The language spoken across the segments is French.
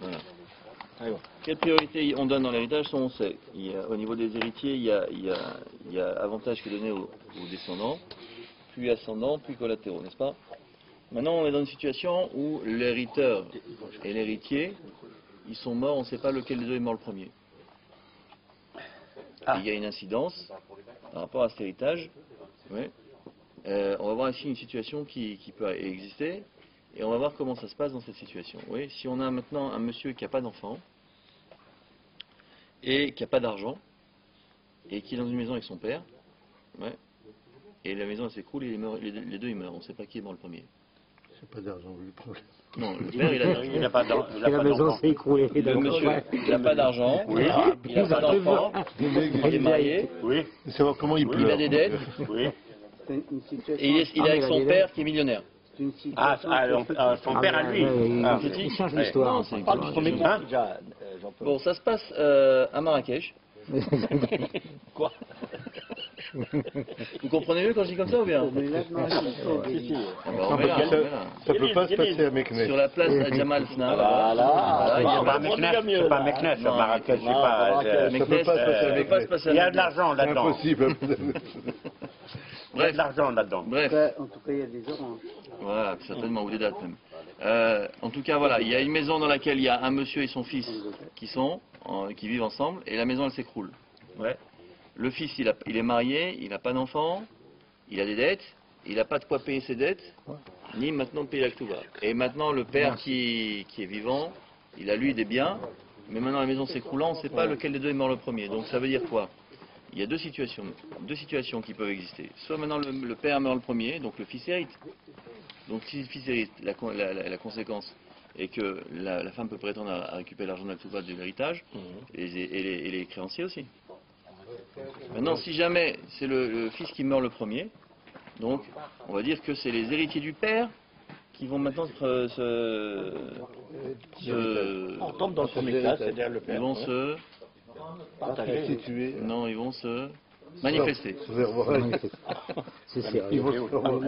Voilà. Quelle priorité on donne dans l'héritage Ça, on sait. Il y a- au niveau des héritiers, il y a, il y a- il y a avantage qui est donné aux, aux descendants, puis ascendants, puis collatéraux, n'est-ce pas? Maintenant, on est dans une situation où l'hériteur et l'héritier, ils sont morts, on ne sait pas lequel des deux est mort le premier. Ah. Il y a une incidence par rapport à cet héritage. Euh, on va voir ici une situation qui, qui peut exister et on va voir comment ça se passe dans cette situation. Oui, si on a maintenant un monsieur qui n'a pas d'enfant et qui n'a pas d'argent et qui est dans une maison avec son père, ouais, et la maison elle s'écroule et il meurt- les, deux- les deux ils meurent, on ne sait pas qui est mort le premier. C'est pas d'argent, le problème. Non, le père il a Il n'a pas d'en- il a Et la pas maison s'est écroulée. Le donc, monsieur, ouais. il n'a pas d'argent, Oui. il n'a pas d'enfant, il est marié, Oui, Savoir comment il a des dettes oui. Une situation. et il est, il est avec son père qui est millionnaire. Une situation Ah, ah, donc, ah, son Ah, père à lui. il- Ah. il change Ouais. l'histoire. Non, une Parle du premier Hein point déjà, euh. Bon, ça se passe euh, à Marrakech. Quoi? Vous comprenez mieux quand je dis comme ça ou bien? Il. Ah bah, on on. Ça peut pas se passer à Sur Meknes. la place à Jamal Sna. Voilà. Voilà, il y a C'est pas Meknès, c'est Marrakech, euh, Ça peut pas se passer à Meknes. à Il y a de l'argent là-dedans. impossible. Il y a Bref, de l'argent là-dedans. bref. En tout cas, il y a des oranges. Voilà, certainement, ou des dates même. Euh, en tout cas, voilà, il y a une maison dans laquelle il y a un monsieur et son fils qui sont, en- qui vivent ensemble, et la maison elle s'écroule. Ouais. Le fils, il, a- il est marié, il n'a pas d'enfant, il a des dettes, il n'a pas de quoi payer ses dettes, ni maintenant de payer la. Et maintenant, le père qui, qui est vivant, il a lui des biens, mais maintenant la maison s'écroulant, on ne sait pas lequel des deux est mort le premier. Donc ça veut dire quoi? Il y a deux situations, deux situations qui peuvent exister. Soit maintenant le, le père meurt le premier, donc le fils hérite. Donc si le fils hérite, la, la- la- la conséquence est que la, la femme peut prétendre à, à récupérer l'argent de la de l'héritage, et, les- et les, et les créanciers aussi. Maintenant, si jamais c'est le, le fils qui meurt le premier, donc on va dire que c'est les héritiers du père qui vont maintenant se... se- se- On tombe dans le premier cas, c'est-à-dire le ils père. se... Non, ils vont se manifester. Se. C'est Ils vont se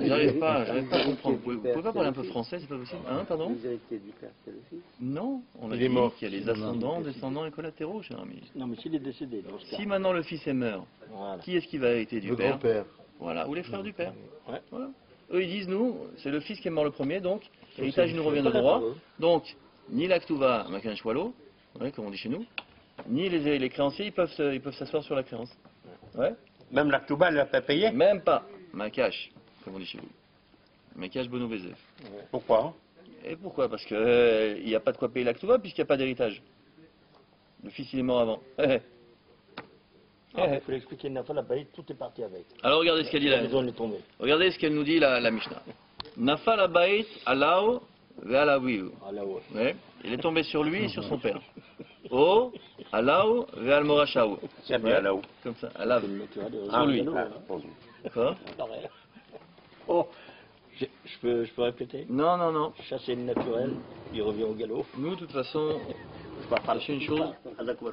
J'arrive pas, j'arrive pas à comprendre. Vous pouvez, pas parler un peu français, c'est pas possible Hein, pardon Les héritiers du père, c'est le fils. Non, on a Il dit est mort. qu'il y a les ascendants, descendants et collatéraux, cher ami. Non, mais s'il est décédé, dans ce cas. Si maintenant le fils est meurt, Voilà. qui est-ce qui va hériter du Le père grand-père. Voilà, ou les frères du père. Ouais. Voilà. Eux, ils disent, nous, c'est le fils qui est mort le premier, donc l'héritage nous revient de droit. Donc, ni l'Aktuva Makan Chwalo, ouais, comme on dit chez nous, ni les, les créanciers, ils peuvent s'asseoir sur la créance. Ouais. Même la Ktouba, elle l'a pas payé Même pas. Makash, comme on dit chez vous. Makash Bono Bezef. Pourquoi Et pourquoi? Parce qu'il n'y a pas de quoi payer l'Aktuva puisqu'il n'y a pas d'héritage. Le fils, il est mort avant. Eh, eh. Ah, Il faut l'expliquer une fois, la baïe, tout est parti avec. Alors regardez ce qu'elle dit La là. maison elle est tombée. Regardez ce qu'elle nous dit la, la Mishnah. Nafal abayit alao là-haut. Ouais. Il est tombé sur lui et sur son père. O alao ve'al morashaou. C'est bien là-haut. Comme ça, de- Sur lui. l'eau, hein. Quoi? Pareil. Oh, je, je peux, je peux répéter? Non, non, non. Chasser le naturel, il revient au galop. Nous, de toute façon, Je pas sachez une chose,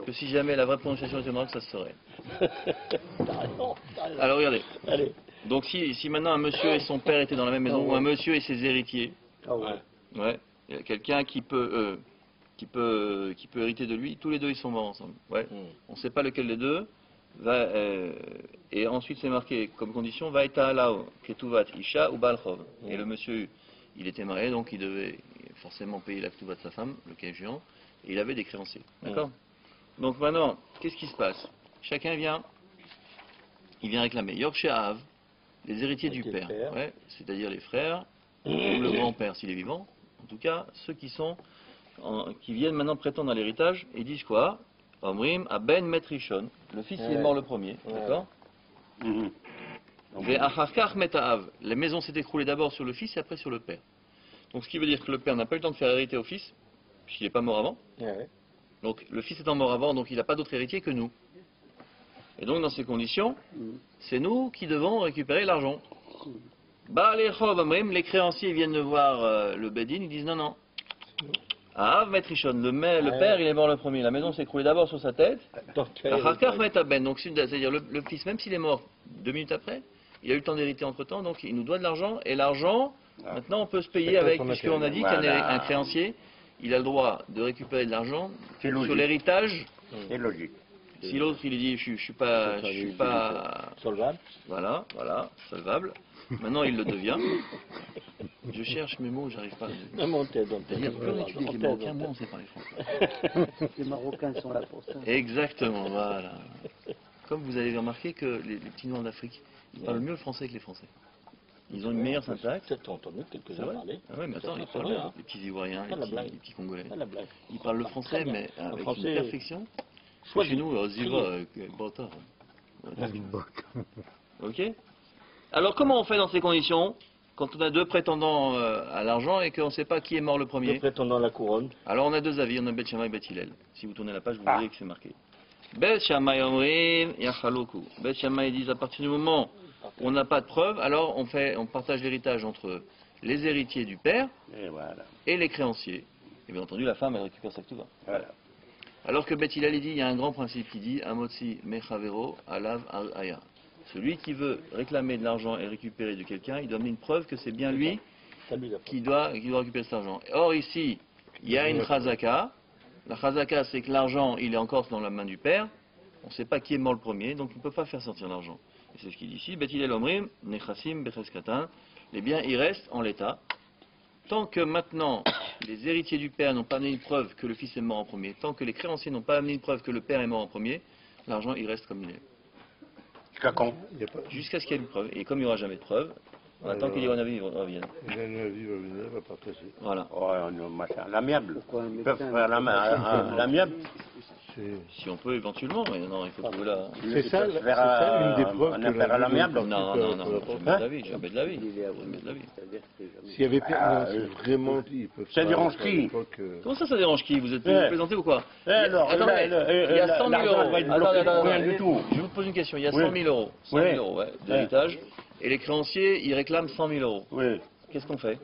que si jamais la vraie prononciation était maroc, ça se saurait. Alors regardez. Allez. Donc si, si maintenant un monsieur et son père étaient dans la même maison, ou un monsieur et ses héritiers, Ah ouais. ouais, il y a quelqu'un qui peut, euh, qui peut, qui peut hériter de lui, tous les deux ils sont morts ensemble. Ouais. Hmm. On ne sait pas lequel des deux va. euh, et ensuite c'est marqué comme condition va être alao, ketuvat isha ou balchov. Et le monsieur, il était marié donc il devait forcément payer la ketuvat de sa femme, le cas échéant, et il avait des créanciers. D'accord? Donc maintenant, qu'est-ce qui se passe? Chacun vient, il vient réclamer. York Av, les héritiers du père, du père. ouais, c'est-à-dire les frères ou le grand-père s'il est vivant. En tout cas, ceux qui sont en- qui viennent maintenant prétendre à l'héritage et disent quoi? Omrim Aben Metrishon, le fils il est mort le premier, Ouais. d'accord? Mhm. La maison s'est écroulée d'abord sur le fils et après sur le père. Donc ce qui veut dire que le père n'a pas eu le temps de faire hériter au fils, puisqu'il n'est pas mort avant. Donc le fils étant mort avant, donc il n'a pas d'autre héritier que nous. Et donc dans ces conditions, c'est nous qui devons récupérer l'argent. Bah les les créanciers viennent de voir euh, le Bedin, ils disent non, non. Ah, Metrichon, le, le père il est mort le premier, la maison s'est écroulée d'abord sur sa tête. Donc, c'est- c'est-à-dire le, le fils, même s'il est mort deux minutes après, il a eu le temps d'hériter entre temps, donc il nous doit de l'argent, et l'argent, Ah. maintenant on peut se payer avec, puisqu'on a dit qu'un créancier, il a le droit de récupérer de l'argent sur l'héritage. C'est logique. Si l'autre il dit je, je suis pas, je suis pas, Solvable. voilà, voilà, solvable. Maintenant il le devient. Je cherche mes mots, j'arrive pas. Non, mais on t'aide, on t'aide. Plus on étudie On les t'aide, Marocains, on moins on sait parler français. Les Marocains sont là pour ça. Exactement, voilà. Comme vous avez remarqué que les, les petits noirs d'Afrique, ils parlent mieux le français que les Français. Ils ont une meilleure syntaxe. Peut-être t'as entendu quelques-uns parler. Ah ouais, mais attends, ils parlent hein. les petits Ivoiriens, les petits, les petits Congolais. Pas la blague. Ils parlent le Très français, mais avec français une perfection. choisi. Chez nous, aux Trié. Ivoires, euh, bâtard. Ok Alors, comment on fait dans ces conditions? Quand on a deux prétendants euh, à l'argent et qu'on ne sait pas qui est mort le Deux premier prétendants à la couronne. Alors, on a deux avis, on a Bet Shammai et Bet Hillel. Si vous tournez la page, vous Ah. verrez que c'est marqué. Bet Shammai Omrim Yachaloku. Bet Shammai disent à partir du moment où on n'a pas de preuve, alors on, fait, on partage l'héritage entre les héritiers du père Et voilà. et les créanciers. Et bien entendu, la femme, elle récupère sa va. voilà. Alors que Beth Hillel, il dit, il y a un grand principe qui dit, Amotsi mechavero alav aya. Celui qui veut réclamer de l'argent et récupérer de quelqu'un, il doit amener une preuve que c'est bien lui qui doit, qui doit récupérer cet argent. Or ici, il y a une chazaka. La chazaka, c'est que l'argent, il est encore dans la main du père. On ne sait pas qui est mort le premier, donc on ne peut pas faire sortir l'argent. Et c'est ce qu'il dit ici. Omrim, becheskatan. Les biens, ils restent en l'état. Tant que maintenant, les héritiers du père n'ont pas amené une preuve que le fils est mort en premier, tant que les créanciers n'ont pas amené une preuve que le père est mort en premier, l'argent, il reste comme il est. Jusqu'à quand Il y a pas. Jusqu'à ce qu'il y ait une preuve. Et comme il n'y aura jamais de preuve, on attend que l'Ironavi revienne. Avis, va partager. Voilà. Oh, non, machin, l'amiable. Pourquoi un Ils peuvent médecin faire la- un- un- l'amiable. Si on peut éventuellement, mais non, il faut trouver là. c'est ça, c'est ça un- une des preuves un que affaire à la l'amiable. Non, non, non, jamais de la vie, jamais de la vie. De la S'il y avait pas, Ah, euh, vraiment, ils peuvent ça pas- dérange qui euh, Comment ça, ça dérange qui? Vous êtes plaisantez ou quoi? Eh, alors, Attendez, il y a la- 100 000 l'argent euros. rien du tout. Je vous pose une question. Il y a Oui. 100 000 euros. 100 000 Oui. euros ouais, d'héritage. Et les créanciers, ils réclament 100 000 euros. Oui, Qu'est-ce qu'on fait?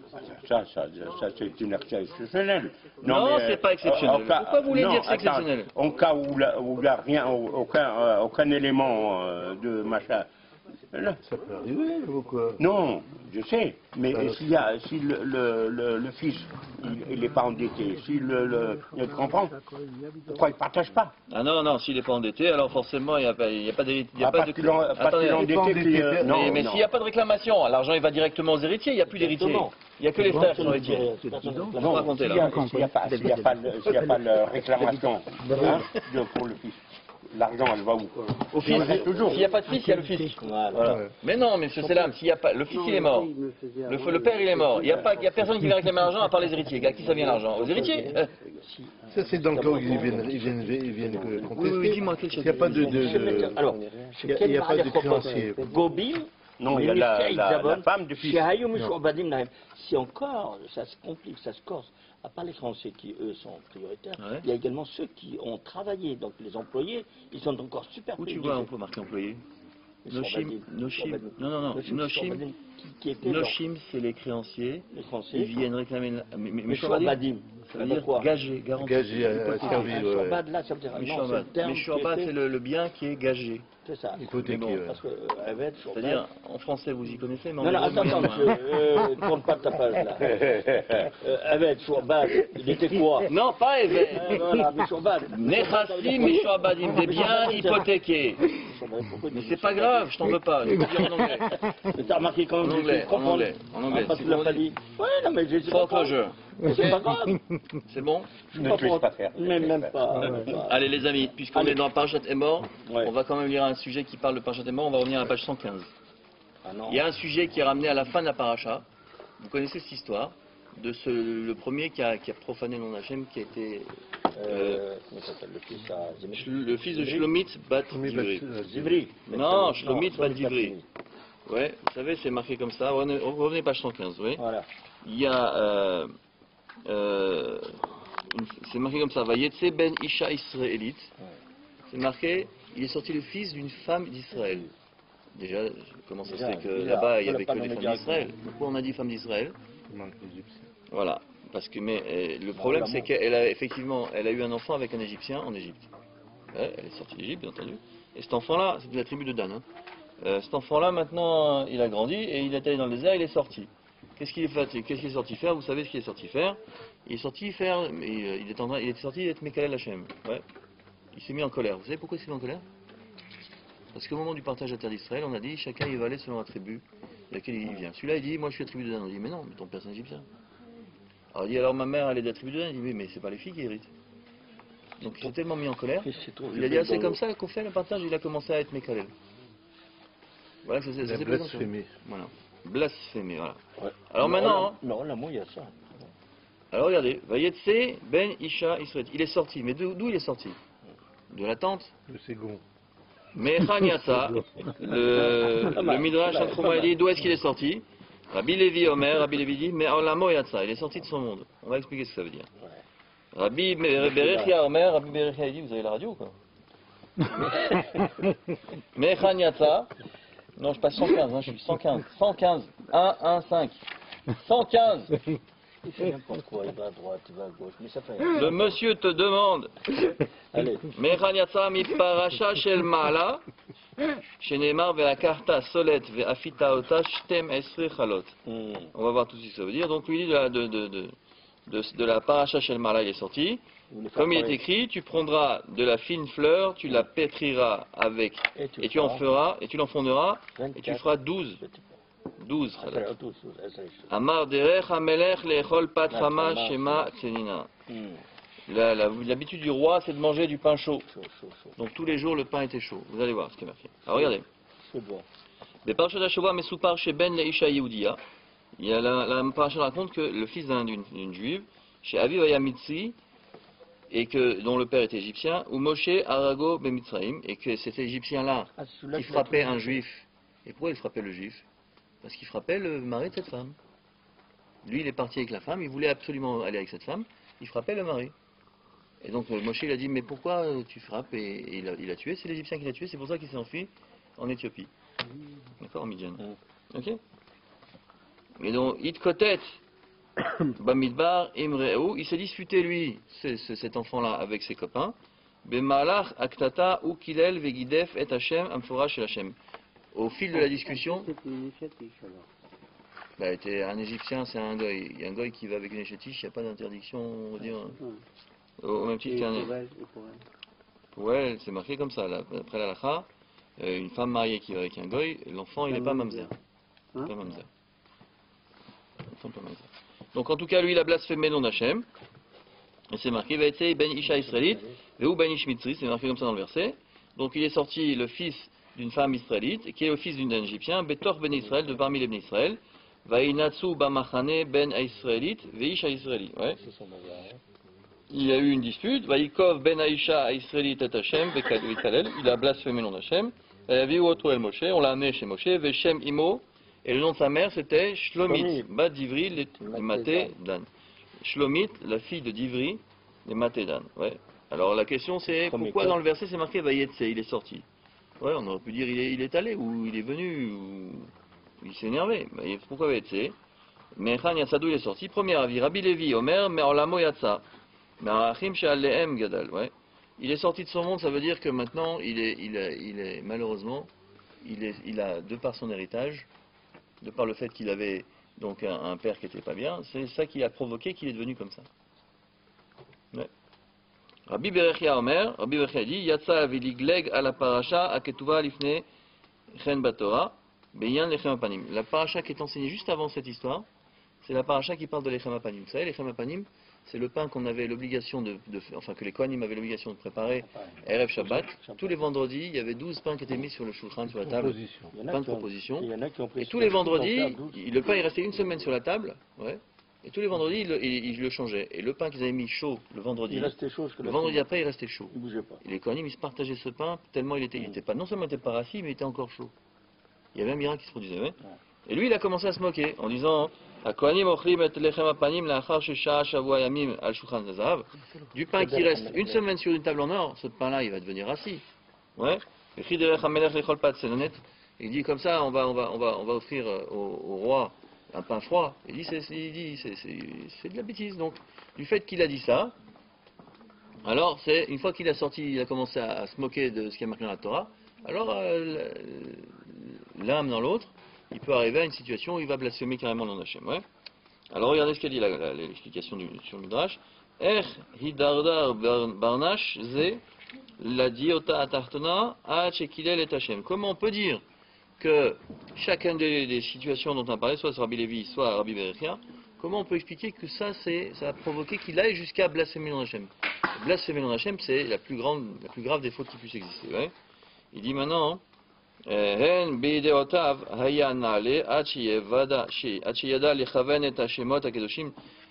Ça, ça, ça c'est une action exceptionnelle. Non, mais, c'est pas exceptionnel. en cas- Pourquoi vous voulez non, dire que c'est exceptionnel? En cas où il n'y a rien, aucun, euh, aucun élément euh, de machin. Là, Ça peut arriver, ou quoi Non, je sais, mais Alors, s'il y a, si le, le, le, le fils, il n'est pas endetté, si le, le, tu comprends Pourquoi il ne partage pas Ah non, non, s'il n'est pas endetté, alors forcément, il n'y a pas, il y a pas il y a Ah, pas Parce de- Attendez, endetté, euh, non, mais s'il n'y a pas de réclamation, l'argent il va directement aux héritiers, il n'y a plus d'héritiers. Il n'y a que les frères qui sont héritiers. Non, s'il n'y a, pas, la réclamation hein, de- pour le fils, l'argent, elle va où Au fils, toujours. S'il n'y a pas de fils, il y a le fils. Mais non, monsieur Selam, le fils, il est mort. Le, père, il est mort. Il n'y a, personne qui va réclamer l'argent à part les héritiers. À qui ça vient l'argent Aux héritiers hein. Ça, c'est dans le cas où ils viennent, ils viennent. Oui, oui, dis-moi quelque. Il n'y a pas de, Alors, il n'y a, pas de créancier. Gobin non, il y a la, femme du fils. C'est encore, ça se complique, ça se corse à part les Français qui, eux, sont prioritaires, Ouais. il y a également ceux qui ont travaillé, donc les employés, ils sont encore super Où tu vois, on peut marquer employé Noshim. Noshim, non, non, non, Noshim, Noshim, c'est les créanciers. les Ils Français. viennent réclamer. la- Mais, mais, mais Chouabadim, Chouabadim, ça veut dire quoi gagé, garanti. Gagé Ah, servir, un ouais. Là, ça veut dire Mais non, c'est le bien qui est gagé. C'est ça. Hypothéqué, bon. Parce que euh, C'est-à-dire, en français, vous y connaissez, mais en Non, non, attends, attends, monsieur, euh, tourne pas ta page là. Euh, Chouabad, il était quoi Non, pas Euh, Even. Voilà, mais Chouabad. Nechassim et Chouabadim, des biens hypothéqués. Mais c'est pas grave, je t'en veux pas. Je vais te dire en anglais. Mais t'as remarqué quand En même anglais, en comprends. anglais, en anglais. Ah, tu l'as pas dit. dit. Ouais, non, mais. Foreclosure. C'est pas grave. C'est bon Je ne maîtrise pas faire. Même, même pas. même pas. Allez les amis, puisqu'on est dans Parashat est mort, Ouais. on va quand même lire un sujet qui parle de Parashat est mort, on va revenir à la page 115. Ah non. Il y a un sujet qui est ramené à la fin de la paracha. Vous connaissez cette histoire de ce, le premier qui a, qui a profané le nom d'Hachem, qui a été Euh, s'appelle le fils à Zimri? Sh- le fils de Shlomit Bat c'est- Zimri. Non, Shlomit non, Bat. Bat Ouais, vous savez, c'est marqué comme ça. Revenez, revenez page 115, oui. Voilà. Il y a, euh, euh, c'est marqué comme ça, Vayetse ben Isha Israélite. C'est marqué, il est sorti le fils d'une femme d'Israël. Déjà, comment ça se fait que là-bas, il n'y avait que des femmes d'Israël? Pourquoi on a dit femmes d'Israël? Voilà. Parce que, mais euh, le problème, c'est qu'elle a effectivement, elle a eu un enfant avec un Égyptien en Égypte. Elle est sortie d'Égypte, bien entendu. Et cet enfant-là, c'est de la tribu de Dan. hein. Euh, cet enfant-là, maintenant, il a grandi et il est allé dans le désert, il est sorti. Qu'est-ce qu'il est, fait- qu'est-ce qu'il est sorti faire? Vous savez ce qu'il est sorti faire Il est sorti faire, mais, euh, il est, en il est sorti d'être Mekalel Hachem. Ouais. Il s'est mis en colère. Vous savez pourquoi il s'est mis en colère? Parce qu'au moment du partage de la terre d'Israël, on a dit chacun va aller selon la tribu de laquelle il vient. Celui-là il dit moi je suis la tribu de Dan. On dit mais non, mais ton père c'est un égyptien. Alors il dit alors ma mère elle est de la tribu de Dan. Il dit oui mais c'est pas les filles qui héritent. Donc il s'est tellement mis en colère. Il a dit ah, c'est comme ça qu'on fait le partage. Il a commencé à être Mekalel. Voilà, c'est. Voilà. Blasphémé, voilà. Ouais. Alors Non, maintenant. Non, là, moi, il y a ça. Alors regardez, Vayetse Ben Isha Israël. Il est sorti, mais d'où il est sorti? De la tente? Le second. Mais le, Pas mal, le Midrash pas il dit d'où est-ce qu'il est sorti? Rabbi Levi Omer, Rabbi Levi dit, mais Olamo Yatsa, il est sorti de son monde. On va expliquer ce que ça veut dire. Rabbi Berechia Omer, Rabbi Berechia il dit, vous avez la radio ou quoi Mais non, je passe 115, hein, je suis 115. 115, 1, 1, 5. 115 Il. Le monsieur te demande Allez. paracha shel mala, shenemar ve la karta solet ve afita ota shtem esri chalot. On va voir tout ce que ça veut dire. Donc lui, de la, de, la paracha shel mala, il est sorti. Comme il est écrit, tu prendras de la fine fleur, tu la pétriras avec, et tu, en feras, et tu l'enfonderas, et tu feras douze. Douze. Amar amelech lechol patrama shema. L'habitude du roi, c'est de manger du pain chaud. Donc tous les jours, le pain était chaud. Vous allez voir ce qui est marqué. Alors regardez. C'est bon. Ben il y a la, la, raconte que le fils d'une juive, chez Aviv Ayamitsi, et que, dont le père était égyptien, ou Moshe Arago Bemitzraim, et que cet égyptien-là, Ah, qui frappait un juif. Et pourquoi il frappait le juif? Parce qu'il frappait le mari de cette femme. Lui, il est parti avec la femme, il voulait absolument aller avec cette femme, il frappait le mari. Et donc euh, Moshe, il a dit, mais pourquoi euh, tu frappes Et, et il, a, tué, c'est l'Égyptien qui l'a tué, c'est pour ça qu'il s'est enfui en Éthiopie. D'accord. Mm. Ok? Et donc, Itkotet, Bamidbar, Imreu, il s'est disputé, lui, cet enfant-là, avec ses copains. Bemalach, Aktata, Ukilel, Vegidef, Et Hashem, Hashem. Au fil de la discussion, alors. bah, un Égyptien, c'est un goy. Il y a un goy qui va avec une échétiche, il n'y a pas d'interdiction, on va dire, Hum. au même titre qu'un. elle, c'est marqué comme ça, là, après la lacha, euh, une femme mariée qui va avec un goy, l'enfant, il n'est pas mamzer. Hein Pas mamzer. L'enfant, pas mamzer. Donc, en tout cas, lui, il a blasphémé le nom d'Hachem. Et c'est marqué, va être ben Isha Israélite, Veu ben Ish Mitzri, c'est marqué comme ça dans le verset. Donc, il est sorti le fils d'une femme israélite, qui est le fils d'un Égyptien, Betor ben Israël, de parmi les ben Israël. Vainatsu bamachane ben Israélite, Veish Israéli. Ouais. Hein. Il y a eu une dispute. Vaikov ben Aïcha Israélite et Hachem, Vekalel. Il a blasphémé El Moshe? On l'a amené chez Moshe. Veshem Imo. Et le nom de sa mère, c'était Shlomit. Bat Divri, Maté Dan. Shlomit, la fille de Divri, les Maté Dan. Ouais. Alors la question c'est pourquoi dans le verset c'est marqué Vayetse, il est sorti. Ouais, on aurait pu dire il est, il est allé ou il est venu ou il s'est énervé. Pourquoi Vayetse? Mais Khan Yatsadou il est sorti. Premier avis, Rabbi Levi, Omer, Me'olamo Yatsa. Me'arachim she'alehem gadal. Ouais. Il est sorti de son monde, ça veut dire que maintenant il est, il est, il est malheureusement, il, est, il a de par son héritage, de par le fait qu'il avait donc un, un père qui était pas bien, c'est ça qui a provoqué qu'il est devenu comme ça. Ouais. Rabbi Berechia Omer, Rabbi Berechia dit, Yatsa viligleg à la paracha aketuva lifne chen batora, beyan lechem apanim. La paracha qui est enseignée juste avant cette histoire, c'est la paracha qui parle de lechem apanim. Vous savez, lechem c'est le pain qu'on avait l'obligation de, de faire- enfin que les Kohanim avaient l'obligation de préparer Erev Shabbat. Tous les vendredis, il y avait 12 pains qui étaient mis sur le shulchan, sur la table. Proposition. Il y en a Pain de proposition. Et tous les vendredis, le pain il restait une semaine sur la table, ouais. Et tous les vendredis, il, le- il- il le changeait. Et le pain qu'ils avaient mis chaud le vendredi, Il restait chaud. le vendredi après, il restait chaud. Il bougeait pas. Et les Kohanim, ils se partageaient ce pain tellement il était, il était pas, non seulement il était pas rassis, mais il était encore chaud. Il y avait un miracle qui se produisait, ouais. Et lui, il a commencé à se moquer en disant Du pain qui reste une semaine sur une table en or, ce pain-là, il va devenir rassis. Ouais. Il dit comme ça, on va, on va, on va, on va offrir euh, au, au roi un pain froid. Il dit c'est, de la bêtise. Donc, du fait qu'il a dit ça, alors, c'est une fois qu'il a sorti, il a commencé à, à se moquer de ce qui est marqué dans la Torah. Alors, euh, l'âme dans l'autre, il peut arriver à une situation où il va blasphémer carrément le nom d'Hachem. Alors regardez ce qu'a dit l'explication sur le Midrash. Er hidardar bar- barnash ze la diota atartana a chekilel et Hachem. Comment on peut dire que chacune des, situations dont on a parlé, soit Rabbi Lévi, soit Rabbi Berechia, comment on peut expliquer que ça, ça a provoqué qu'il aille jusqu'à blasphémer le nom d'Hachem? Blasphémer le nom d'Hachem, c'est la plus la plus grave des fautes qui puisse exister. Il dit maintenant,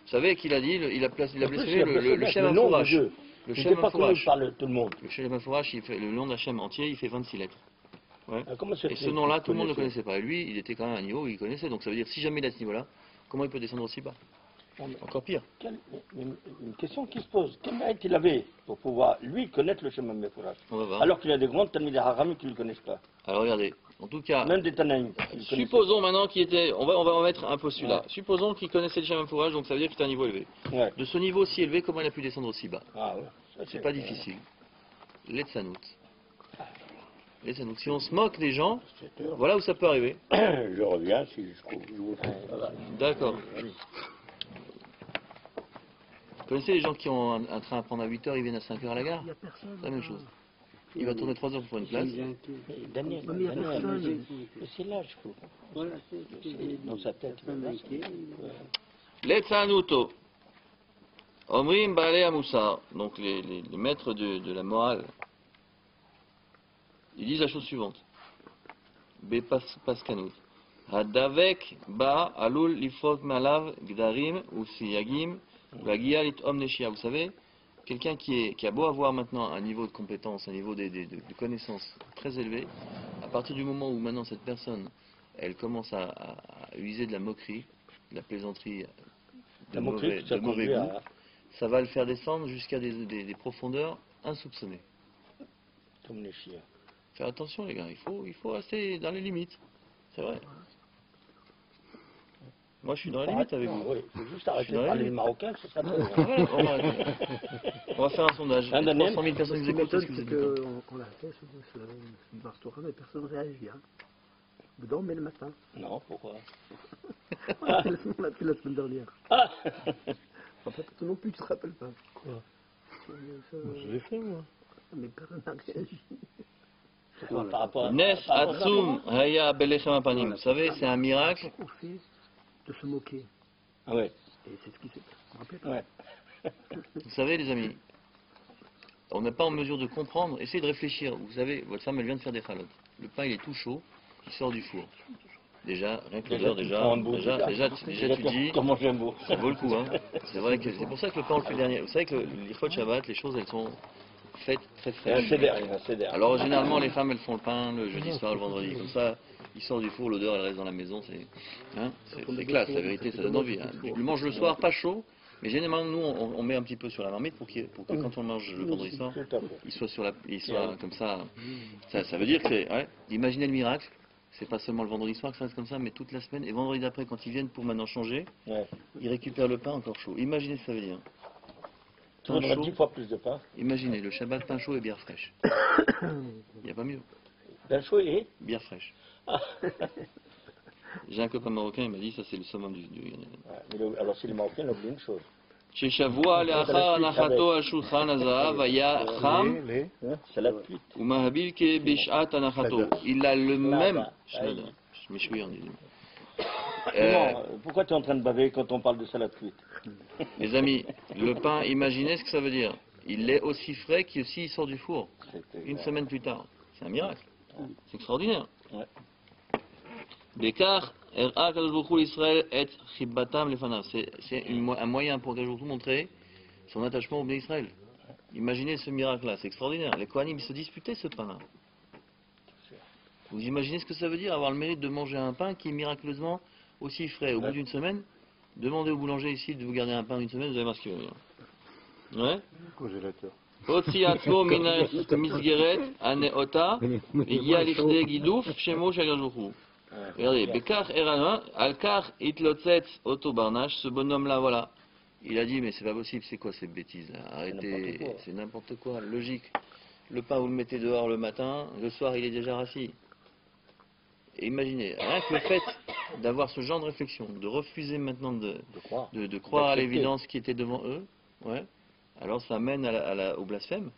Vous savez qu'il a dit, il a, placé, il a blasphémé le, le, le Shem le nom de Hafourash. Dieu. Le Il Shem n'était pas connu Hafourash. par le- tout le monde. Le Shem Hafourash, il fait, le nom d'Hachem entier, il fait 26 lettres. Ah, Et ce nom-là, tout le monde ne le connaissait? connaissait pas. Et lui, il était quand même à un niveau où il connaissait. Donc ça veut dire, si jamais il est à ce niveau-là, comment il peut descendre aussi bas? Non, mais- Encore pire. Quelle- une, une question qui se pose. Quel mérite il avait pour pouvoir, lui, connaître le chemin de Mefourash On va voir. Alors, Alors qu'il y a des grands Talmud Harami qui ne le connaissent pas. regardez. En tout cas, Même des Tanaïm. supposons maintenant qu'il était. On va, on va remettre un postulat. Supposons qu'il connaissait le chemin fourrage, donc ça veut dire qu'il était à un niveau élevé. Ouais. De ce niveau si élevé, comment il a pu descendre aussi bas Ah, ouais. C'est pas difficile. L'Etzanout. L'Etzanout. Si on se moque des gens, voilà où ça peut arriver. Je reviens si je trouve. je vous trouve. D'accord. Vous connaissez les gens qui ont un, un train à prendre à 8h, ils viennent à 5h à la gare. C'est la même chose. Il va tourner 3 heures pour une place. Daniel, Daniel, c'est Voilà, c'est c'est- dans sa tête. L'Etzanuto. Omrim Baale Amoussar. Donc les, les- les maîtres de, de la morale. Ils disent la chose suivante. Bepas Paskanut. Hadavek ba alul lifot malav gdarim ou siyagim vagia litom neshia. Vous savez, quelqu'un qui, est, qui a beau avoir maintenant un niveau de compétence, un niveau de, de, de- de connaissance très élevé, à partir du moment où maintenant cette personne, elle commence à, à- à user de la moquerie, de la plaisanterie, de La mauvais, moquerie, ça de mauvais conduit goût, à ça va le faire descendre jusqu'à des, des- des profondeurs insoupçonnées. comme les chiens. Faire attention les gars, il faut, il faut rester dans les limites. C'est vrai. Moi je suis dans les limites avec vous. Oui, faut juste arrêter de la parler limite. marocain, c'est ça. Voilà, on, va arrêter. On va faire un sondage. Daniel 300 000 personnes Ce qui écoutent. vous c'est qu'on on l'a fait, ce, ce, ce Bartora, mais personne ne réagit. Hein. Dedans, mais le matin. Non, pourquoi? On l'a fait la semaine dernière. Ah En fait, toi non plus, tu te rappelles pas. Quoi? Ça, Je l'ai fait, moi. Mais personne n'a réagi. Par rapport à- Nes Atsum Haya Belechem Apanim. Vous savez, c'est un miracle. De se moquer. Ah ouais, Et c'est ce qui s'est passé. Vous ouais. Savez, les amis, on n'est pas en mesure de comprendre. Essayez de réfléchir. Vous savez, votre femme, elle vient de faire des chalotes. Le pain, il est tout chaud. Il sort du four. Déjà, rien que l'odeur, déjà, déjà, déjà. déjà, tu- déjà, tu dis, Comment j'aime beau. ça vaut le coup. Hein. C'est vrai que c'est pour ça que le pain, on le fait dernier. Vous savez que les fois de Shabbat, les choses, elles sont faites très fraîches. Alors, généralement, les femmes, elles font le pain le jeudi soir, le vendredi. Comme ça, il sort du four, l'odeur, elle reste dans la maison. C'est hein, classe, la vérité, ça donne envie. Hein. Tu le manges le soir, pas chaud. Mais généralement, nous, on, on met un petit peu sur la marmite pour, que quand on le mange le vendredi soir, il soit sur la, il soit comme ça. Ça, ça veut dire que c'est, ouais, imaginez le miracle. C'est pas seulement le vendredi soir que ça reste comme ça, mais toute la semaine. Et vendredi d'après, quand ils viennent pour maintenant changer, Ouais. ils récupèrent le pain encore chaud. Imaginez ce que ça veut dire. Tu Pain chaud, dix fois plus de pain. imaginez le Shabbat pain chaud et bière fraîche. Il n'y a pas mieux. D'un chaud et Bière fraîche. J'ai un copain marocain, il m'a dit ça c'est le summum du. du... Ouais, mais le- alors, si les Marocains, ils oublient une chose. ששבוע לאחר הנחתו על שולחן הזהב היה חם Les, les, Hein, c'est la pluie. ומהביל כבשעת הנחתו. Il a le même... Aïe. Je m'échouis en disant. Euh, Comment, euh, pourquoi tu es en train de baver quand on parle de salade cuite les amis, le pain, imaginez ce que ça veut dire. Il est aussi frais que s'il sort du four, C'était- une semaine plus tard. C'est un miracle. C'est extraordinaire. Er c'est un moyen pour Kadosh montrer son attachement au Bnei Israël. Imaginez ce miracle-là, c'est extraordinaire. Les Kohanim, se disputaient ce pain-là. Vous imaginez ce que ça veut dire, avoir le mérite de manger un pain qui est miraculeusement aussi frais. Au bout d'une semaine, demandez au boulanger ici de vous garder un pain une semaine, vous allez voir ce qu'il va dire. Ouais Congélateur. Shemo. Euh, Regardez, ce bonhomme-là, voilà. Il a dit, mais c'est pas possible, c'est quoi cette bêtise-là Arrêtez, c'est n'importe quoi. quoi, logique. Le pain, vous le mettez dehors le matin, le soir, il est déjà rassis. Et imaginez, rien que le fait d'avoir ce genre de réflexion, de refuser maintenant de, de croire, à l'évidence qui était devant eux, ouais, alors ça mène au blasphème.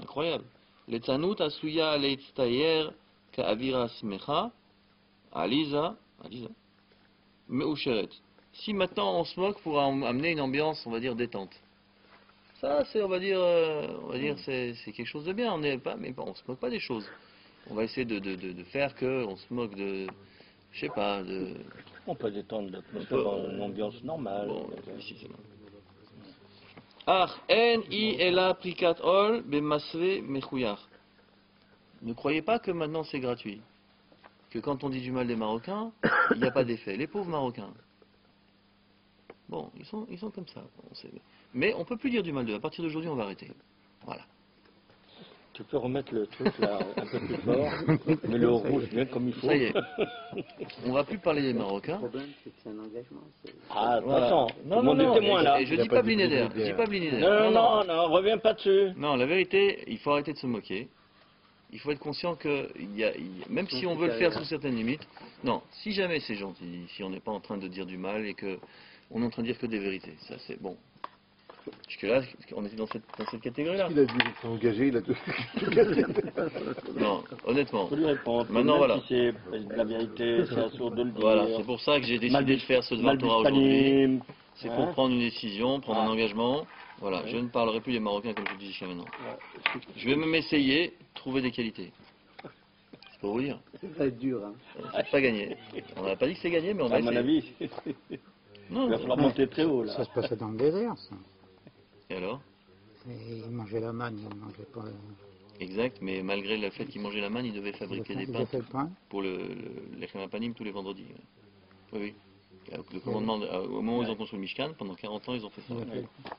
Incroyable. Les asuya aliza, aliza, meusheret. Si maintenant on se moque pour am- amener une ambiance, on va dire, détente. Ça, c'est, on va dire, euh, on va dire, c'est, c'est quelque chose de bien. On n'est pas, mais bon, on se moque pas des choses. On va essayer de, de, de, de faire que on se moque de, je sais pas, de, On peut détendre l'atmosphère dans une ambiance normale. Bon. Ne croyez pas que maintenant c'est gratuit. Que quand on dit du mal des Marocains, il n'y a pas d'effet. Les pauvres Marocains. Bon, ils sont, ils sont comme ça. On sait. Mais on peut plus dire du mal d'eux. À partir d'aujourd'hui, on va arrêter. Voilà. Tu peux remettre le truc là un peu plus fort, mais le rouge bien comme il faut. Ça y est. On va plus parler des Le Marocains. problème, c'est que c'est un engagement. Ah, tout le monde est témoin là. Je dis pas. Blinéder. Je dis pas Blinéder. Non, non, non, reviens pas dessus. Non, la vérité, il faut arrêter de se moquer. Il faut être conscient que, il y a, il y a- même si on veut le faire sous certaines limites, non, si jamais c'est gentil, si on n'est pas en train de dire du mal et que on est en train de dire que des vérités, ça c'est bon. Jusque là, on était dans cette, dans cette catégorie-là. Il a s'est engagé, il a tout. Non, honnêtement. Faut lui répondre. Maintenant, voilà. Si c'est la vérité, c'est de le dire. Voilà, c'est pour ça que j'ai décidé de faire ce devant Torah aujourd'hui. C'est Hein pour prendre une décision, prendre un engagement. Voilà, Ouais. je ne parlerai plus des Marocains comme je dis jusqu'à maintenant. panim. Je vais même essayer de trouver des qualités. C'est pour vous dire. Ça va être dur. Hein. C'est pas gagné. On n'a pas dit que c'est gagné, mais on va À mon avis, Non, il va falloir monter très haut là. Ça se passait dans le désert, ça. Et alors? Et ils mangeaient la manne, ils mangeaient pas. Exact, mais malgré le fait qu'il mangeait la manne, il devait fabriquer des Ils pains le pain. pour le, le, les Panim tous les vendredis. Oui, oui. Le commandement, de- euh, au moment où ils ont construit le Mishkan, pendant 40 ans, ils ont fait ça.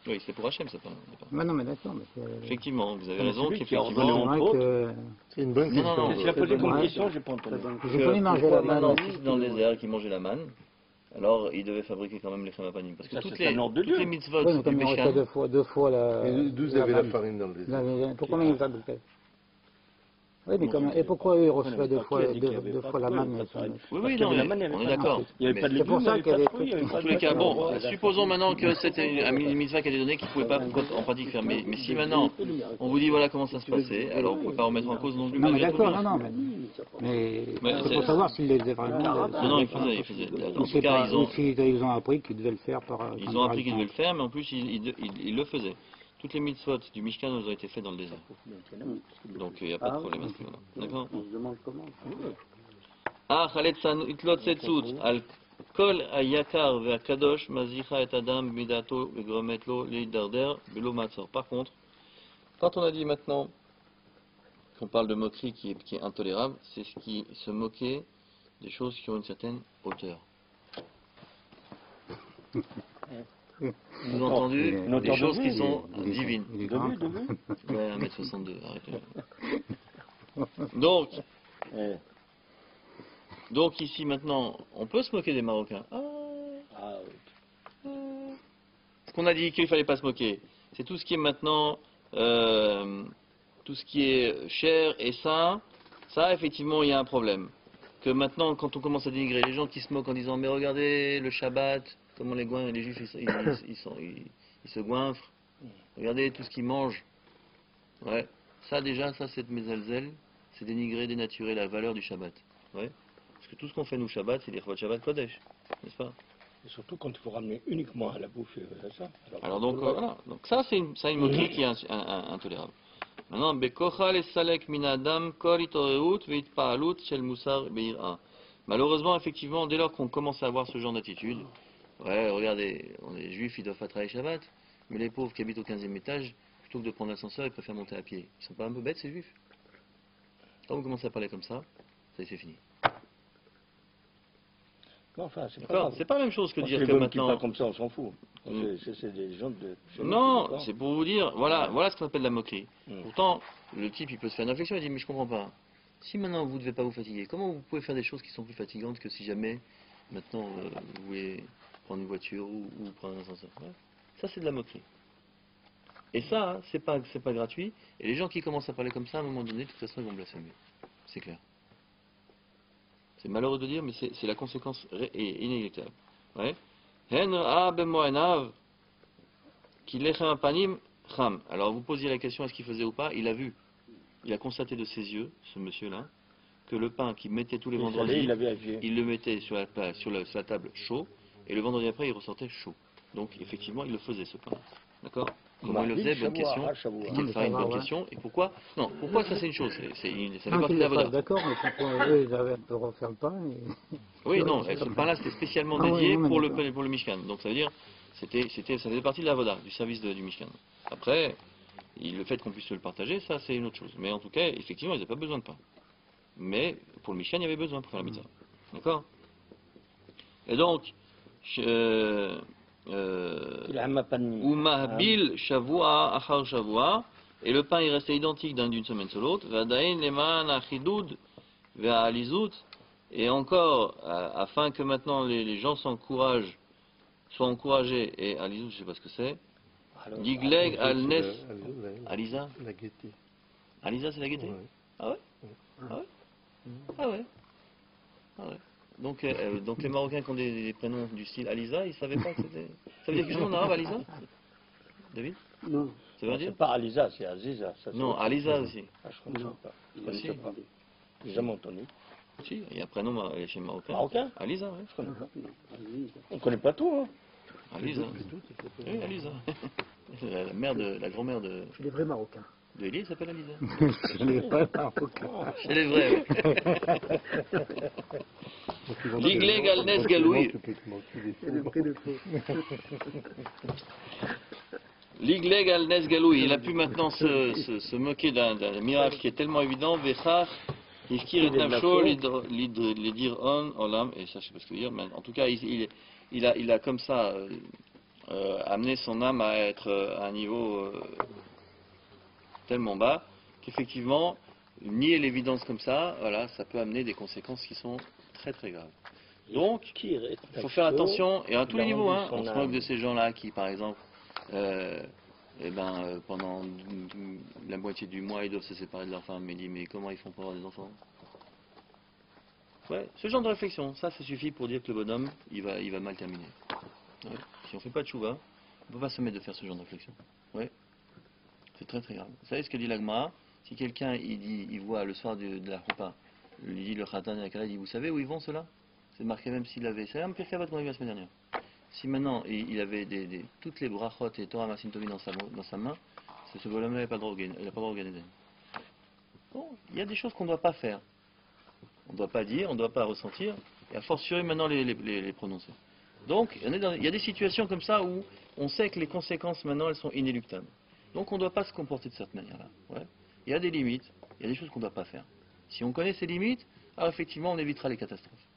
Oui, c'était pour Hachem, c'est pas. c'est Mais non, mais d'accord. mais c'est- Effectivement, vous avez raison. c'est C'est qu'effectivement- C'est une bonne Non, non, question. non. Qu'est-ce qu'il a posé comme Ouais. question J'ai pas entendu. j'ai connu manger la manne. Si c'est dans le désert qui mangeait la manne, alors il devait fabriquer quand même les Panim. Parce que Ça, toutes c'est les, un ordre de toutes les mitzvot Oui, mais du Mishkan, deux fois, deux fois la. Et D'où vous avez la farine dans le désert La- la- Pourquoi ils fabriquaient Oui, mais comment, et pourquoi eux ils reçoivent deux fois, deux, deux fois la manne Oui, oui, non, la manne, on est d'accord. pain. Il n'y avait Mais- pas de C'est pour ça trucs- pas En tous les cas, bon, supposons maintenant que c'était une, une mitzvah qui a été donnée qu'il ne pouvait pas en pratique faire. Mais, mais si maintenant, on vous dit voilà comment ça se passait, alors on ne peut pas remettre en cause non plus Non, mais malgré d'accord, non, non, mais. C'est pour savoir s'ils les faisaient vraiment. Non, non, ils faisaient, ils faisaient. En Ou tout cas, pas- ils ont, ou s'ils ils ont appris qu'ils devaient le faire par. ils ont appris qu'ils devaient le faire, mais en plus, ils le faisaient. Toutes les mitzvot du Mishkan nous ont été faites dans le désert. Donc il n'y a pas de ah, problème à. D'accord On se demande comment. Ah, Khaletsan itlot setzout al kol ayakar mazicha et adam midato ve'grometlo leidarder belo matzor. Par contre, quand on a dit maintenant qu'on parle de moquerie qui est intolérable, c'est ce qui se moquait des choses qui ont une certaine hauteur. Sous-entendu, Une des hauteur de choses qui sont divines. il est De grand, vue, de vue. Ouais, 1m62, arrêtez. Donc, donc ici maintenant, on peut se moquer des Marocains. Ah, ah, oui. Ce qu'on a dit qu'il fallait pas se moquer, c'est tout ce qui est maintenant, euh, tout ce qui est cher et sain. Ça, effectivement, il y a un problème. Que maintenant, quand on commence à dénigrer les gens qui se moquent en disant mais regardez le Shabbat, comment les goins, les juifs, ils, sont- ils- ils sont- ils- ils se goinfrent. Regardez tout ce qu'ils mangent. Ouais. Ça déjà, ça c'est de mes alzels, c'est dénigrer, dénaturer la valeur du Shabbat. Ouais. Parce que tout ce qu'on fait nous Shabbat, c'est dire Shabbat Kodesh, n'est-ce pas? Et surtout quand il faut ramener uniquement à la bouffe euh, ça. Alors donc euh, voilà, donc ça c'est une, ça, une moquerie qui est ins- un- un- intolérable. Maintenant, bekocha lesalek min adam kol itoreut veitpaalut shel musar. Malheureusement, effectivement, dès lors qu'on commence à avoir ce genre d'attitude, ouais, regardez, on est juifs, ils doivent pas travailler Shabbat, mais les pauvres qui habitent au 15e étage, plutôt que de prendre l'ascenseur, ils préfèrent monter à pied. Ils sont pas un peu bêtes ces juifs? Quand vous commencez à parler comme ça, ça y est, c'est fini. Enfin, c'est pas pas la même chose que dire les que qui maintenant. parlent comme ça, on s'en fout. Mm. C'est- des gens de... Non, c'est pour vous dire, voilà, voilà ce qu'on appelle la moquerie. Mm. Pourtant, le type, il peut se faire une réflexion, il dit, mais je comprends pas. Si maintenant vous ne devez pas vous fatiguer, comment vous pouvez faire des choses qui sont plus fatigantes que si jamais, maintenant, euh, vous voulez prendre une voiture ou, ou prendre un ascenseur. Ça, c'est de la moquerie. Et ça, hein, c'est pas, c'est pas gratuit. Et les gens qui commencent à parler comme ça, à un moment donné, de toute façon, ils vont blasphémer. C'est clair. C'est malheureux de dire, mais c'est c'est la conséquence et inéluctable. Ouais. Cham. Alors vous posiez la question, est-ce qu'il faisait ou pas? Il a vu, il a constaté de ses yeux, ce monsieur-là, que le pain qu'il mettait tous les vendredis, il le mettait sur la, sur, la, sur la table chaud, et le vendredi après, il ressortait chaud. Donc, effectivement, il le faisait, ce pain. D'accord Comment il le faisait Bonne question. Farine, ça va, bonne ouais. question. Et pourquoi Non, pourquoi ça, c'est une chose. C'est, une- voda. d'accord, mais pourquoi eux, ils avaient un peu refaire le pain et... Oui, non, c'est ce pain-là, c'était spécialement Ah oui, dédié pour, le, pour le Mishkan. Donc, ça veut dire, c'était, c'était, ça faisait partie de la voda, du service de- du Mishkan. Après, il- le fait qu'on puisse se le partager, ça, c'est une autre chose. Mais en tout cas, effectivement, ils n'avaient pas besoin de pain. Mais pour le Mishkan, il y avait besoin pour faire la mitzvah. D'accord? Et donc, euh, ou mahbil shavua achar shavua, et le pain il restait identique d'un- d'une semaine sur l'autre, vadain leman achidud ve'alizut, et encore, euh, afin que maintenant les, les gens s'encouragent, soient encouragés, et alizut, je sais pas ce que c'est, digleg al nes, La, Alisa, la gaieté. Alisa c'est la gaieté. Ah ouais. Ah ouais Ah ouais. Ah ouais donc, euh, euh, donc les Marocains qui ont des, des prénoms du style Alisa, ils savaient pas que c'était... Ça veut dire quelque chose en arabe, Alisa David? Non, Ça veut C'est dire pas Aliza, c'est Aziza. ça, c'est Non, Alisa aussi. Ah, je connais Non. pas. Je connais si. pas. J'ai jamais entendu. Si, il y a un prénom mar- chez les Marocains. Marocain Alisa, oui. Je connais pas. non, vas-y. On connaît pas tout, hein. Alisa. Oui, Alisa. La, mère de, la grand-mère de, C'est les vrais Marocains. De s'appelle Alisa. C'est les vrais Marocains. C'est les vrais, oui. L'Igleg al Nes Galoui. C'est le prix de faux. L'Igleg al Nes Galoui. Il a pu maintenant se, se, se moquer d'un d'un miracle qui est tellement évident. Vechach, Ifkir et Nafsho, dire on, olam, et ça je sais pas ce que dire, mais en tout cas, il, il, il a, il a comme ça euh, euh, amené son âme à être euh, à un niveau euh, tellement bas qu'effectivement, nier l'évidence comme ça, voilà, ça peut amener des conséquences qui sont très très graves. Donc, il faut faire attention, et à tous les niveaux, hein, on se moque de ces gens-là qui, par exemple, euh, eh ben, euh, pendant la moitié du mois, ils doivent se séparer de leur femme, mais dit, mais comment ils font pour avoir des enfants? Ouais, ce genre de réflexion, ça, ça suffit pour dire que le bonhomme, il va, il va mal terminer. Ouais. Si on fait pas de chouva, on ne peut pas se mettre de faire ce genre de réflexion. Ouais. C'est très très grave. Vous savez ce que dit l'Agmara Si quelqu'un, il voit le soir de, la repas, il dit le khatan et la kala, il dit, vous savez où ils vont ceux-là c'est marqué même s'il avait. C'est un pire qu'avant qu'on a vu la semaine dernière. Si maintenant il, avait toutes les brachot et Torah Masintovi dans sa, dans sa main, ce bonhomme-là n'a pas droit au Eden. Bon, il y a des choses qu'on ne doit pas faire. On ne doit pas dire, on ne doit pas ressentir, et à fortiori maintenant les, les, les- prononcer. Donc, il y a des situations comme ça où on sait que les conséquences maintenant elles sont inéluctables. Donc on ne doit pas se comporter de cette manière-là. Ouais. Il y a des limites, il y a des choses qu'on ne doit pas faire. Si on connaît ces limites, alors effectivement on évitera les catastrophes.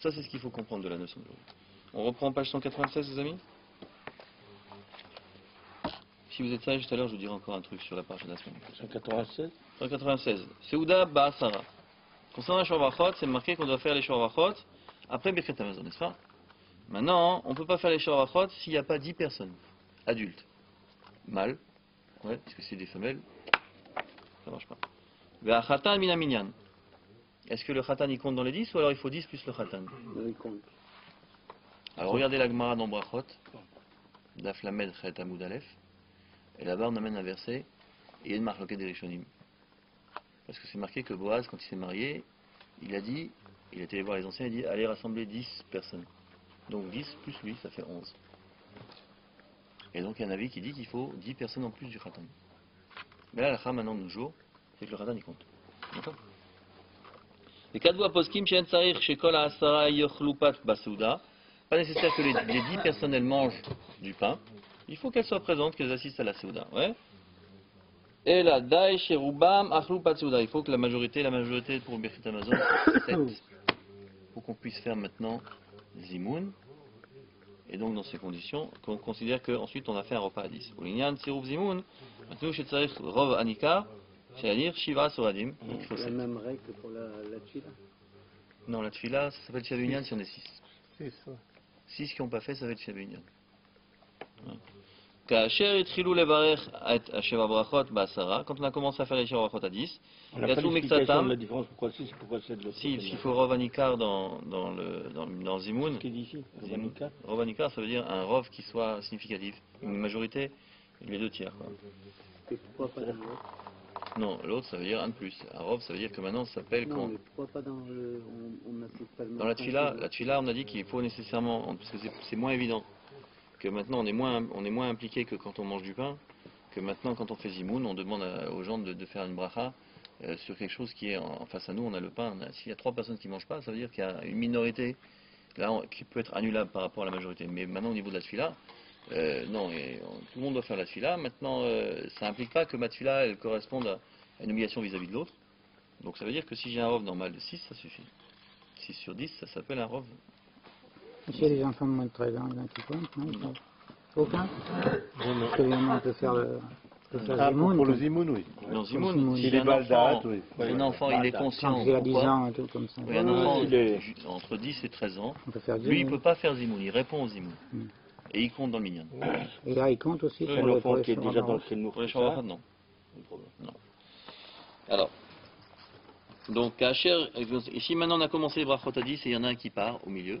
Ça, c'est ce qu'il faut comprendre de la notion de. On reprend page 196, les amis? Si vous êtes sage, tout à l'heure, je vous dirai encore un truc sur la page de la semaine. 196 196. Seouda Ba'asara. Concernant les Shorvachot, c'est marqué qu'on doit faire les Shorvachot après Birkat Amazon, n'est-ce pas? Maintenant, on ne peut pas faire les Shorvachot s'il n'y a pas 10 personnes, adultes. Mâles, ouais, parce que c'est des femelles, ça marche pas. Est-ce que le khatan il compte dans les 10 ou alors il faut 10 plus le khatan il compte. alors regardez la Gemara dans Brachot, Daf Lamed Chet Amud Aleph, et là-bas on amène un verset, et il marque des Rishonim. Parce que c'est marqué que Boaz, quand il s'est marié, il a dit, il est allé voir les anciens, il a dit, allez rassembler 10 personnes. Donc 10 plus lui, ça fait 11. Et donc il y a un avis qui dit qu'il faut 10 personnes en plus du Khatan. Mais là, la Kham maintenant de nos jours, c'est que le Khatan il compte. D'accord pas nécessaire que les, les 10 personnes elles mangent du pain. Il faut qu'elles soient présentes, qu'elles assistent à la Souda. Ouais. Et la Daesh et Rubam Patsouda. Il faut que la majorité, la majorité pour Birkit Amazon, c'est 7. Pour qu'on puisse faire maintenant Zimoun. Et donc, dans ces conditions, qu'on considère qu'ensuite on a fait un repas à 10. c'est-à-dire Shiva Soradim. La même règle que pour la, la tfila Non, la tfila, ça s'appelle Shavuinyan si on est 6. 6 qui n'ont pas fait, ça va être Shavuinyan. Ouais. Quand on a commencé à faire les Shirabachot à 10, il y a tout Meksatam. La différence, pourquoi. Si, il faut Rovanikar dans, dans, dans, dans Zimoun. Rovanikar ça veut dire un Rov qui soit significatif. Une ah. majorité, les deux tiers. Et pourquoi pas dans l'autre Non, l'autre, ça veut dire un de plus. Un Rov, ça veut dire que maintenant, ça s'appelle quand. mais pourquoi pas dans dans la Tfila, la tfila, on a dit qu'il faut nécessairement. Parce que c'est moins évident que maintenant on est moins, impliqué que quand on mange du pain, que maintenant quand on fait zimoun, on demande aux gens de, faire une bracha euh, sur quelque chose qui est en, face à nous, on a le pain. S'il y a trois personnes qui mangent pas, ça veut dire qu'il y a une minorité là qui peut être annulable par rapport à la majorité. Mais maintenant au niveau de la tfila, euh, non, tout le monde doit faire la tfila. Maintenant, euh, ça implique pas que ma tfila elle corresponde à à une obligation vis-à-vis de l'autre. Donc ça veut dire que si j'ai un rov normal de 6, ça suffit. 6 sur 10, ça s'appelle un rov A des enfants de moins de 13 ans, il y en a qui comptent, non Non. Aucun Parce que maintenant, on peut faire le... On peut faire Ah, pour, Zimoun, pour le. Zimoun, oui. Dans Zimoun. Zimoun, Si si les un enfant, d'Ahat, oui. un enfant il est conscient, Quand il a 10 pourquoi ans, un truc comme ça. Oui, un Ouais, enfant il est- ju- entre 10 et 13 ans, On peut faire lui il Zimoun. peut pas faire Zimoun, il répond au Zimoun. Hmm. Et il compte dans le minyan. Et là, il compte aussi Oui, pour le enfant pour les qui est déjà dans le. Khenmour. Pour les tout ça, non. Non. Alors, donc, Kacher, ici maintenant on a commencé les brachot à 10 et il y en a un qui part au milieu.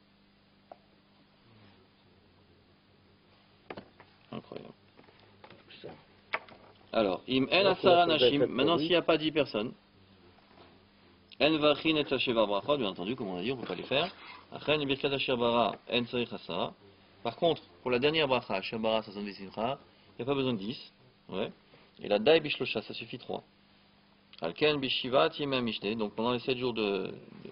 Incroyable. Alors, im en asara nashim, maintenant s'il n'y a pas 10 personnes, en vachin et tasheva brachot, bien entendu, comme on a dit, on ne peut pas les faire. Achen birkat asher bara, en tzarich asara. Par contre, pour la dernière bracha, asher bara, ça sonne des il n'y a pas besoin de 10. Ouais. Et la dai bishlosha, ça suffit 3. Alken bishivat yemem mishne, donc pendant les 7 jours de, de,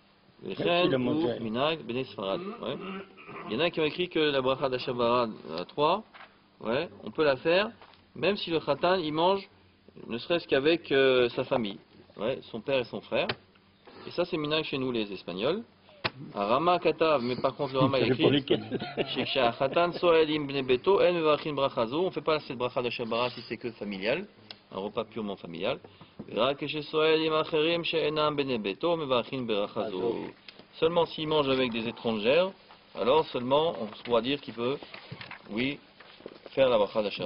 Il y en a qui ont écrit que la bracha d'Achabarad à euh, 3, ouais, on peut la faire, même si le khatan il mange ne serait-ce qu'avec euh, sa famille, ouais, son père et son frère. Et ça, c'est Minag chez nous, les Espagnols. À Rama Katav, mais par contre, le Rama il écrit Khatan Soelim Brachazo. On ne fait pas cette bracha d'Achabarad si c'est que familial un repas purement familial. Ben ah, seulement s'il mange avec des étrangères, alors seulement on pourra dire qu'il peut, oui, faire la bracha d'Asher